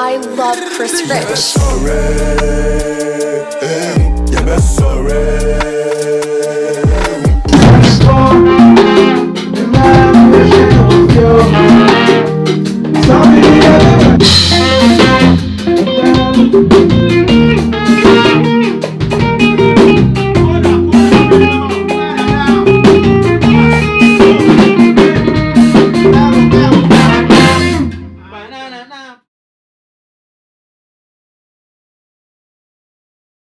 I love Chris Yeah, sorry. Sorry, Thank you.